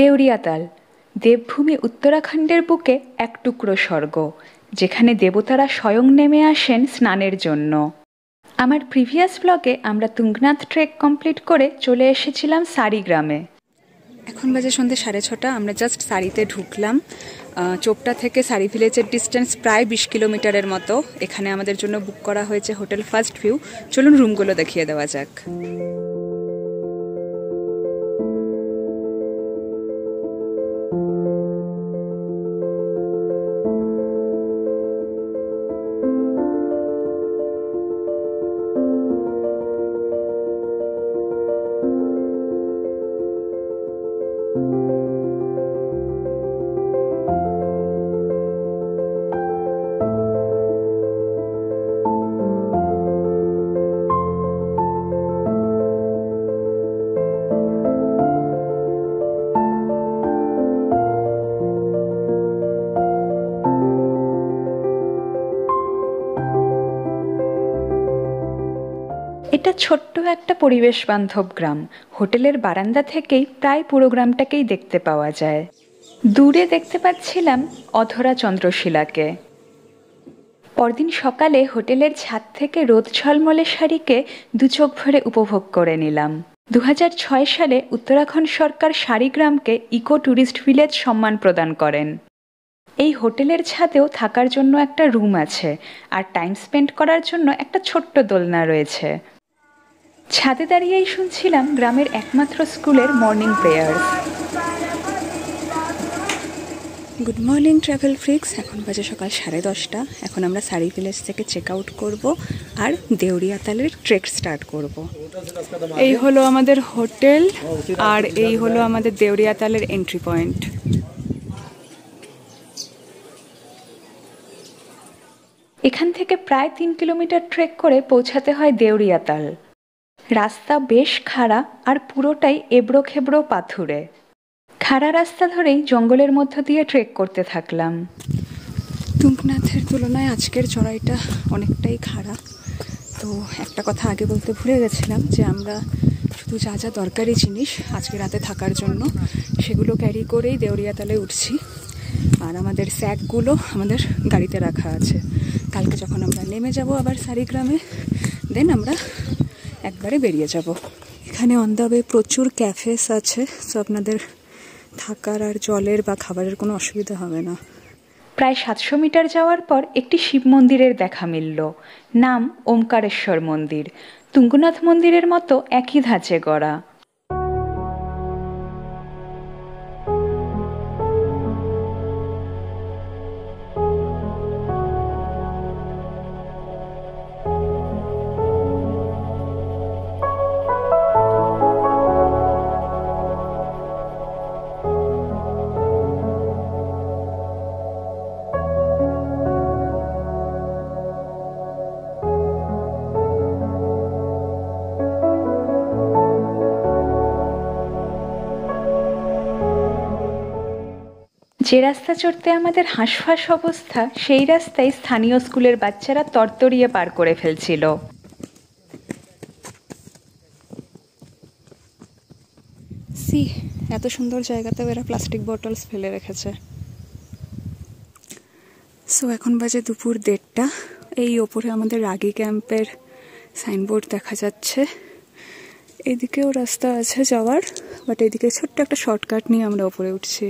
দেউরিয়াতাল, দেবভূমি উত্তরাখণ্ডের বুকে এক টুকরো স্বর্গ, যেখানে দেবতারা স্বয়ং নেমে আসেন স্নানের জন্য। আমার প্রিভিয়াস ব্লগে আমরা তুঙ্গনাথ ট্রেক কমপ্লিট করে চলে এসেছিলাম সারি গ্রামে এখন বাজে সন্ধ্যে সাড়ে ছটা, আমরা জাস্ট সারিতে ঢুকলাম। চোপটা থেকে সারি ভিলেজের ডিস্টেন্স প্রায় বিশ কিলোমিটারের মতো। এখানে আমাদের জন্য বুক করা হয়েছে হোটেল ফার্স্ট ভিউ। চলুন রুমগুলো দেখিয়ে দেওয়া যাক। এটা ছোট্ট একটা পরিবেশ বান্ধব গ্রাম। হোটেলের বারান্দা থেকেই প্রায় পুরো গ্রামটাকেই দেখতে পাওয়া যায়। দূরে দেখতে পাচ্ছিলাম অধরা চন্দ্রশিলাকে। পরদিন সকালে হোটেলের ছাদ থেকে রোদ ঝলমলে শাড়িকে দু চোখ ভরে উপভোগ করে নিলাম। দু হাজার ছয় সালে উত্তরাখণ্ড সরকার শাড়িগ্রামকে ইকো ট্যুরিস্ট ভিলেজ সম্মান প্রদান করেন। এই হোটেলের ছাদেও থাকার জন্য একটা রুম আছে, আর টাইম স্পেন্ড করার জন্য একটা ছোট্ট দোলনা রয়েছে। ছাদে দাঁড়িয়েই শুনছিলাম গ্রামের একমাত্র স্কুলের morning prayers good morning travel freaks এখন বাজে সকাল সাড়ে দশটা। এখন আমরা সারি ভিলেজ থেকে চেক আউট করব আর দেউরিয়াতালের ট্রেক স্টার্ট করব। এই হলো আমাদের হোটেল আর এই হলো আমাদের দেউরিয়াতালের এন্ট্রি পয়েন্ট এখান থেকে প্রায় তিন কিলোমিটার ট্রেক করে পৌঁছাতে হয় দেউরিয়াতাল রাস্তা বেশ খাড়া আর পুরোটাই এবড়ো খেবড়ো পাথুরে। খাড়া রাস্তা ধরেই জঙ্গলের মধ্য দিয়ে ট্রেক করতে থাকলাম। তুঙ্কনাথের তুলনায় আজকের চড়াইটা অনেকটাই খাড়া। তো একটা কথা আগে বলতে ভুলে গেছিলাম যে আমরা শুধু যা যা দরকারি জিনিস আজকে রাতে থাকার জন্য সেগুলো ক্যারি করেই দেউরিয়াতালে উঠছি। আর আমাদের স্যাকগুলো আমাদের গাড়িতে রাখা আছে। কালকে যখন আমরা নেমে যাব আবার সারিগ্রামে দেন আমরা একবারে বেরিয়ে যাব। এখানে অন দ্য ওয়ে প্রচুর ক্যাফেস আছে সো আপনাদের থাকার আর জলের বা খাবারের কোনো অসুবিধা হবে না। প্রায় সাতশো মিটার যাওয়ার পর একটি শিব মন্দিরের দেখা মিলল। নাম ওমকারেশ্বর মন্দির। তুঙ্গনাথ মন্দিরের মতো একই ধাঁচে গড়া। যে রাস্তা চড়তে আমাদের হাঁসফাঁস অবস্থা, সেই রাস্তায় স্থানীয় স্কুলের বাচ্চারা তরতরিয়ে পার করে ফেলছিল। সি, এত সুন্দর জায়গাতেও এরা প্লাস্টিক বোটলস ফেলে রেখেছে। সো, এখন বাজে দুপুর দেড়টা। এই ওপরে আমাদের রাগি ক্যাম্পের সাইনবোর্ড দেখা যাচ্ছে। এদিকেও রাস্তা আছে যাওয়ার, বাট এদিকে ছোট্ট একটা শর্টকাট নিয়ে আমরা ওপরে উঠছি।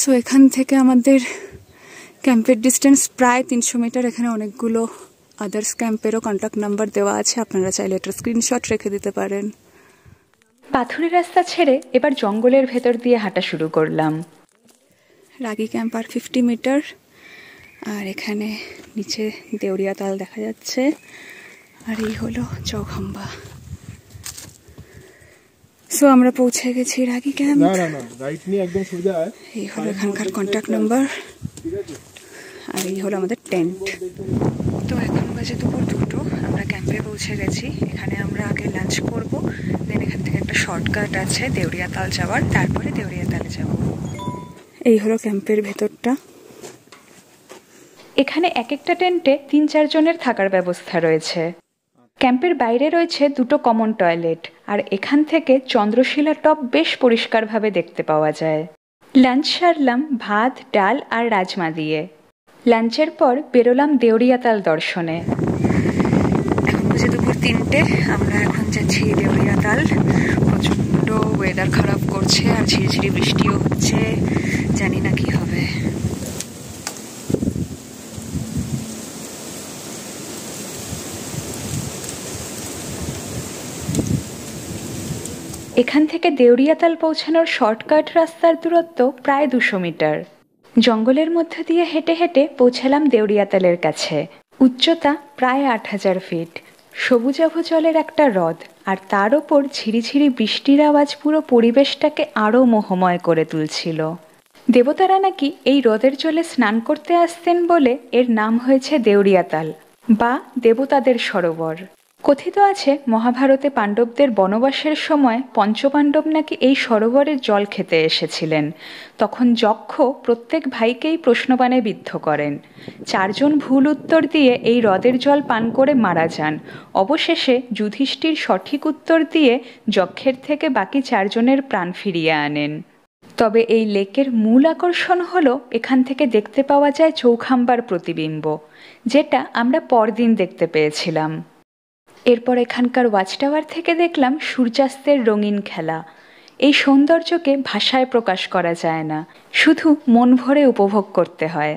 সো এখান থেকে আমাদের ক্যাম্পের ডিস্টেন্স প্রায় তিনশো মিটার এখানে অনেকগুলো আদার্স ক্যাম্পেরও কন্ট্যাক্ট নাম্বার দেওয়া আছে। আপনারা চাইলে একটা স্ক্রিনশট রেখে দিতে পারেন। পাথুরি রাস্তা ছেড়ে এবার জঙ্গলের ভেতর দিয়ে হাঁটা শুরু করলাম। রাগি ক্যাম্প আর ফিফটি মিটার আর এখানে নিচে দেউরিয়া তাল দেখা যাচ্ছে। আর এই হলো চৌখাম্বা। সো আমরা পৌঁছে গেছি রাগি ক্যাম্প না না না রাইট নিয়ে একদম সোজা এই হলো এখানকার কন্ট্যাক্ট নাম্বার আর এই হলো আমাদের টেন্ট তো এখন বাজে দুপুর দুটো আমরা ক্যাম্পে পৌঁছে গেছি। এখানে আমরা আগে লাঞ্চ করব দেন এখান থেকে একটা শর্টকাট আছে দেউরিয়াতাল যাওয়ার তারপরে দেউরিয়াতালে যাব। এই হলো ক্যাম্পের ভেতরটা। এখানে এক একটা টেন্টে তিন চারজনের থাকার ব্যবস্থা রয়েছে। ক্যাম্পের বাইরে রয়েছে দুটো কমন টয়লেট আর এখান থেকে চন্দ্রশিলা টপ বেশ পরিষ্কারভাবে দেখতে পাওয়া যায়। লাঞ্চ সারলাম ভাত, ডাল আর রাজমা দিয়ে। লাঞ্চের পর বেরোলাম দেউরিয়াতাল দর্শনে। এখন বুঝে দুপুর তিনটে, আমরা এখন যাচ্ছি দেউরিয়াতাল। প্রচণ্ড ওয়েদার খারাপ করছে আর ঝিরিঝিরি বৃষ্টিও হচ্ছে, জানি না কি হবে। এখান থেকে দেউরিয়াতাল পৌঁছানোর শর্টকাট রাস্তার দূরত্ব প্রায় দুশো মিটার। জঙ্গলের মধ্যে দিয়ে হেঁটে হেঁটে পৌঁছালাম দেউরিয়াতালের কাছে। উচ্চতা প্রায় আট হাজার ফিট। সবুজাভ জলের একটা হ্রদ, আর তার ওপর ঝিরিঝিরি বৃষ্টির আওয়াজ পুরো পরিবেশটাকে আরও মোহময় করে তুলছিল। দেবতারা নাকি এই হ্রদের জলে স্নান করতে আসতেন বলে এর নাম হয়েছে দেউরিয়াতাল, বা দেবতাদের সরোবর। কথিত আছে, মহাভারতে পাণ্ডবদের বনবাসের সময় পঞ্চপাণ্ডব নাকি এই সরোবরের জল খেতে এসেছিলেন। তখন যক্ষ প্রত্যেক ভাইকেই প্রশ্নবাণে বিদ্ধ করেন। চারজন ভুল উত্তর দিয়ে এই হ্রদের জল পান করে মারা যান। অবশেষে যুধিষ্ঠির সঠিক উত্তর দিয়ে যক্ষের থেকে বাকি চারজনের প্রাণ ফিরিয়ে আনেন। তবে এই লেকের মূল আকর্ষণ হলো, এখান থেকে দেখতে পাওয়া যায় চৌখাম্বার প্রতিবিম্ব, যেটা আমরা পরদিন দেখতে পেয়েছিলাম। এরপর এখানকার ওয়াচ টাওয়ার থেকে দেখলাম সূর্যাস্তের রঙিন খেলা। এই সৌন্দর্যকে ভাষায় প্রকাশ করা যায় না। শুধু মন ভরে উপভোগ করতে হয়।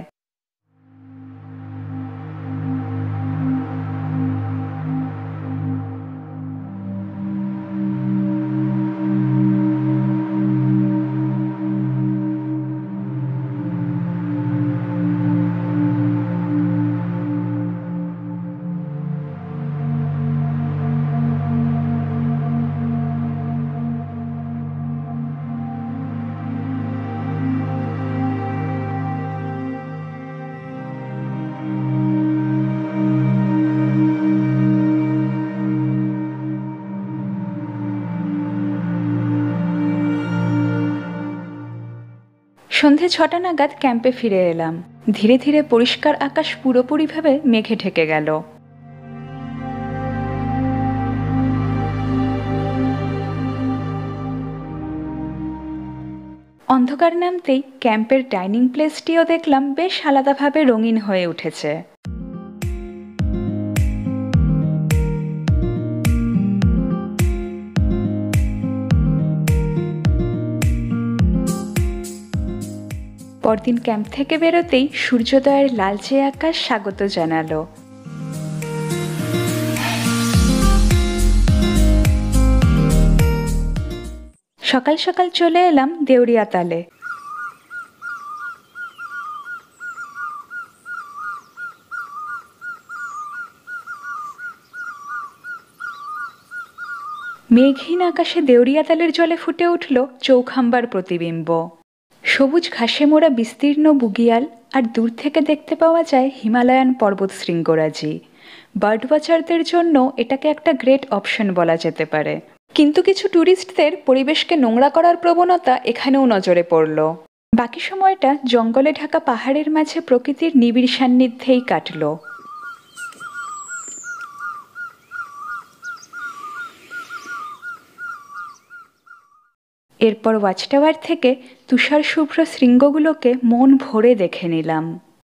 সন্ধে ছটা নাগাদ ক্যাম্পে ফিরে এলাম। ধীরে ধীরে পরিষ্কার আকাশ পুরোপুরিভাবে মেঘে ঢেকে গেল। অন্ধকার নামতেই ক্যাম্পের ডাইনিং প্লেসটিও দেখলাম বেশ আলাদাভাবে রঙিন হয়ে উঠেছে। পরদিন ক্যাম্প থেকে বেরোতেই সূর্যোদয়ের লালচে আকাশ স্বাগত জানালো। সকাল সকাল চলে এলাম দেউরিয়া তালে মেঘহীন আকাশে দেউরিয়াতালের জলে ফুটে উঠল চৌখাম্বার প্রতিবিম্ব। সবুজ ঘাসে মোড়া বিস্তীর্ণ বুগিয়াল আর দূর থেকে দেখতে পাওয়া যায় হিমালয়ান পর্বত শৃঙ্গরাজি। বার্ড ওয়াচারদের জন্য এটাকে একটা গ্রেট অপশন বলা যেতে পারে। কিন্তু কিছু ট্যুরিস্টদের পরিবেশকে নোংরা করার প্রবণতা এখানেও নজরে পড়ল। বাকি সময়টা জঙ্গলে ঢাকা পাহাড়ের মাঝে প্রকৃতির নিবিড় সান্নিধ্যেই কাটল। এরপর ওয়াচ টাওয়ার থেকে তুষার শুভ্র শৃঙ্গগুলোকে মন ভরে দেখে নিলাম।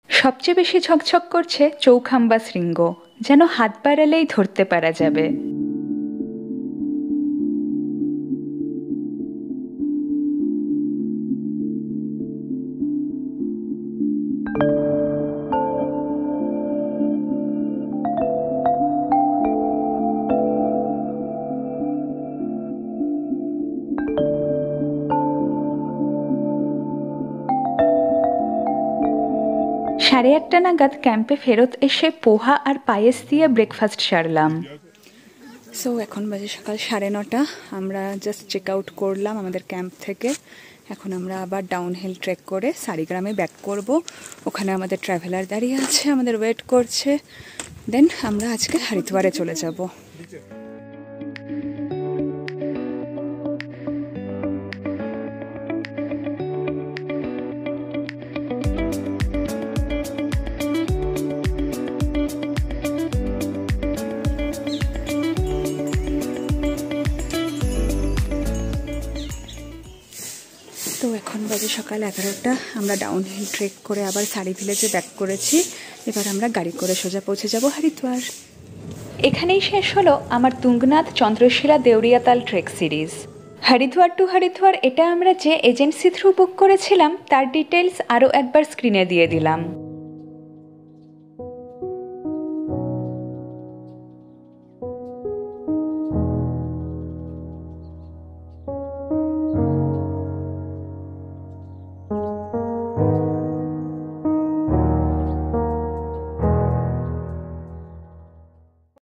সবচেয়ে বেশি ঝকঝক করছে চৌখাম্বা শৃঙ্গ, যেন হাত বাড়ালেই ধরতে পারা যাবে। সাড়ে আটটা নাগাদ ক্যাম্পে ফেরত এসে পোহা আর পায়েস দিয়ে ব্রেকফাস্ট সারলাম। সো এখন বাজে সকাল সাড়ে নটা। আমরা জাস্ট চেক আউট করলাম আমাদের ক্যাম্প থেকে। এখন আমরা আবার ডাউন হিল ট্রেক করে সারিগ্রামে ব্যাক করব। ওখানে আমাদের ট্রাভেলার দাঁড়িয়ে আছে, আমাদের ওয়েট করছে। দেন আমরা আজকে হরিদ্বারে চলে যাব। তো এখন বাজে সকাল এগারোটা। আমরা ডাউন হিল ট্রেক করে আবার সারি ভিলেজে ব্যাক করেছি। এবার আমরা গাড়ি করে সোজা পৌঁছে যাব হরিদ্বার। এখানেই শেষ হলো আমার Tungnath Chandrashila Deoriatal trek series Haridwar to Haridwar এটা আমরা যে এজেন্সি থ্রু বুক করেছিলাম, তার ডিটেলস আরও একবার স্ক্রিনে দিয়ে দিলাম।